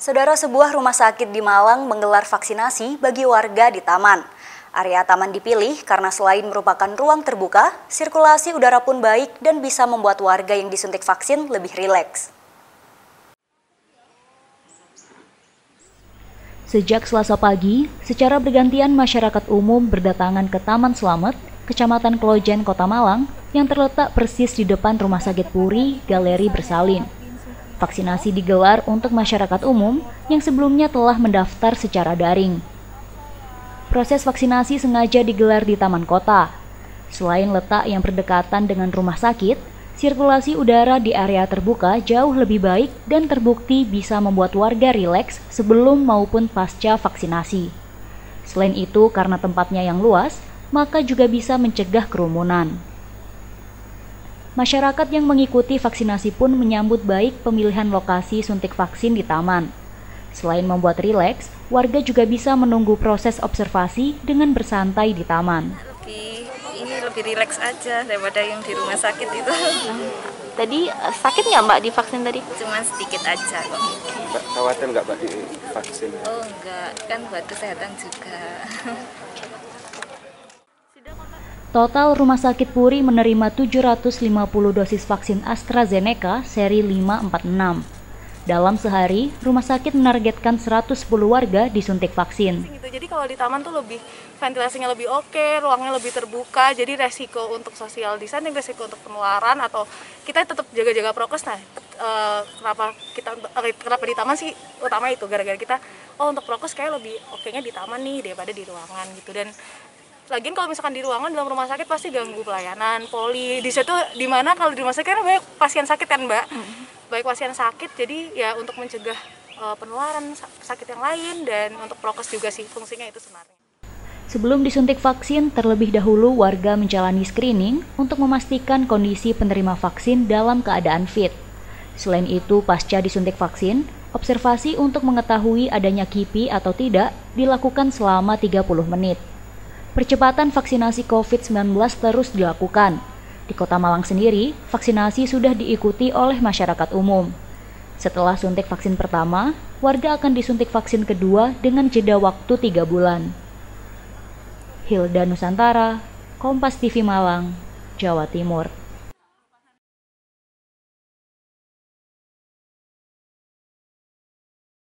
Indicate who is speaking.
Speaker 1: Saudara sebuah rumah sakit di Malang menggelar vaksinasi bagi warga di taman. Area taman dipilih karena selain merupakan ruang terbuka, sirkulasi udara pun baik dan bisa membuat warga yang disuntik vaksin lebih rileks. Sejak selasa pagi, secara bergantian masyarakat umum berdatangan ke Taman Slamet, Kecamatan Klojen, Kota Malang, yang terletak persis di depan Rumah Sakit Puri, Galeri Bersalin. Vaksinasi digelar untuk masyarakat umum yang sebelumnya telah mendaftar secara daring. Proses vaksinasi sengaja digelar di taman kota. Selain letak yang berdekatan dengan rumah sakit, sirkulasi udara di area terbuka jauh lebih baik dan terbukti bisa membuat warga rileks sebelum maupun pasca vaksinasi. Selain itu, karena tempatnya yang luas, maka juga bisa mencegah kerumunan. Masyarakat yang mengikuti vaksinasi pun menyambut baik pemilihan lokasi suntik vaksin di taman. Selain membuat rileks, warga juga bisa menunggu proses observasi dengan bersantai di taman.
Speaker 2: Lebih ini lebih rileks aja daripada yang di rumah sakit itu.
Speaker 3: Tadi eh, sakit nggak mbak divaksin tadi?
Speaker 2: Cuma sedikit aja kok.
Speaker 4: Khawatir nggak mbak divaksin?
Speaker 2: Oh enggak, kan buat kesehatan juga.
Speaker 1: Total Rumah Sakit Puri menerima 750 dosis vaksin AstraZeneca seri 546. Dalam sehari, rumah sakit menargetkan 110 warga disuntik vaksin.
Speaker 5: Gitu. Jadi kalau di taman tuh lebih ventilasinya lebih oke, ruangnya lebih terbuka, jadi resiko untuk social distancing, resiko untuk penularan atau kita tetap jaga-jaga prokes. Nah, uh, kenapa kita uh, kenapa di taman sih utama itu gara-gara kita oh untuk prokes kayak lebih oke-nya di taman nih daripada di ruangan gitu dan Lagian kalau misalkan di ruangan dalam rumah sakit pasti ganggu pelayanan, poli. Di situ di mana kalau di rumah sakit kan banyak pasien sakit kan, Mbak. Baik pasien sakit jadi ya untuk mencegah uh, penularan sakit yang lain dan untuk prokes juga sih fungsinya itu sebenarnya.
Speaker 1: Sebelum disuntik vaksin, terlebih dahulu warga menjalani screening untuk memastikan kondisi penerima vaksin dalam keadaan fit. Selain itu, pasca disuntik vaksin, observasi untuk mengetahui adanya KIPI atau tidak dilakukan selama 30 menit percepatan vaksinasi COVID-19 terus dilakukan. Di Kota Malang sendiri, vaksinasi sudah diikuti oleh masyarakat umum. Setelah suntik vaksin pertama, warga akan disuntik vaksin kedua dengan jeda waktu 3 bulan. Hilda Nusantara, Kompas TV Malang, Jawa Timur.